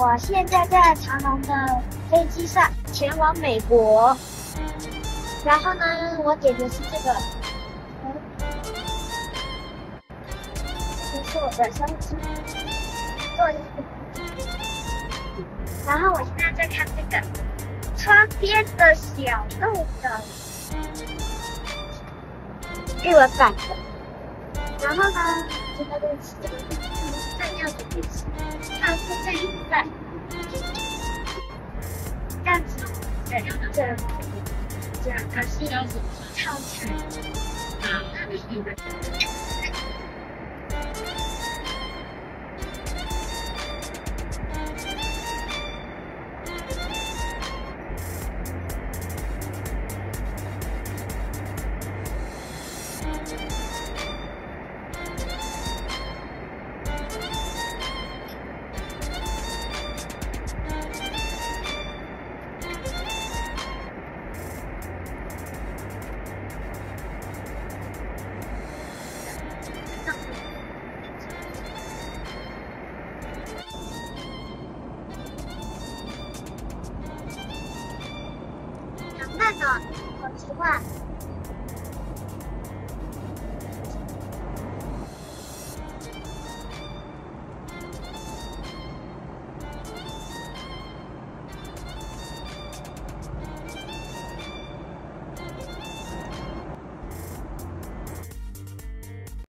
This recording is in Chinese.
我现在在长龙的飞机上前往美国。然后呢，我点的是这个，这是我的相机，然后我现在在看这个窗边的小豆豆，日文版的。然后呢，这个东西这个是重要的东西，这一块，这样子，这样这这样，它是要怎么套起来？啊，那你好，好奇怪。